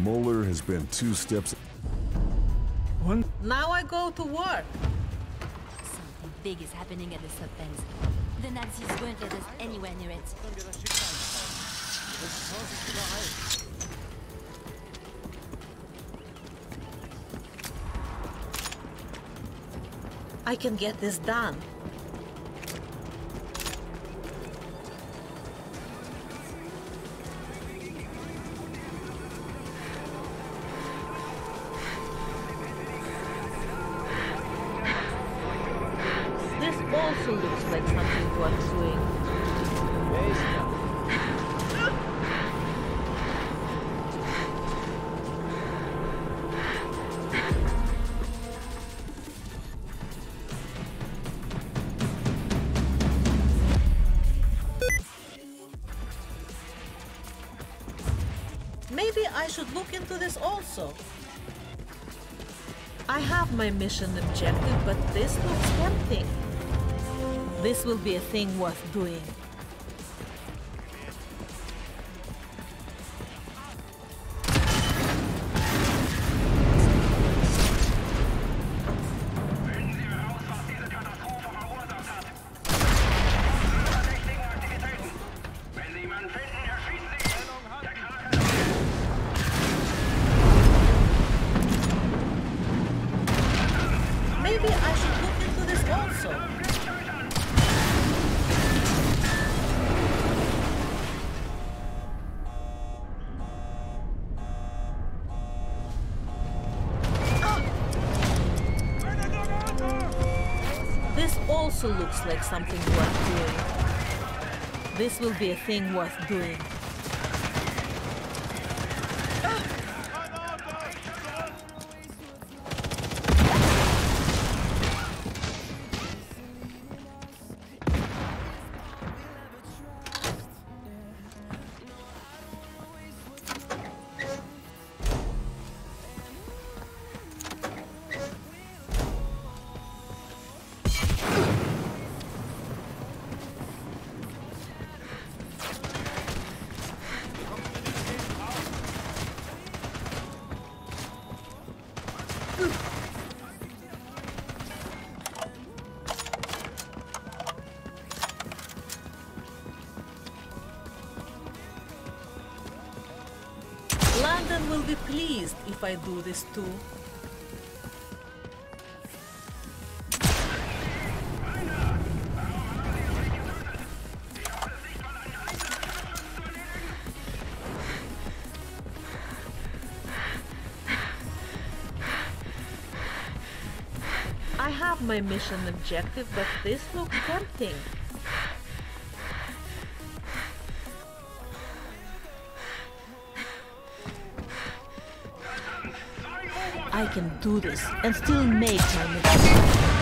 Moeller has been two steps. One. Now I go to work. Something big is happening at the sub pens. The Nazis won't let us anywhere near it. I can get this done. Also looks like something worth doing. Maybe I should look into this also. I have my mission objective, but this looks tempting. This will be a thing worth doing. Maybe I should also looks like something worth doing. This will be a thing worth doing. Will be pleased if I do this too. I have my mission objective, but this looks tempting. I can do this and still make my mission.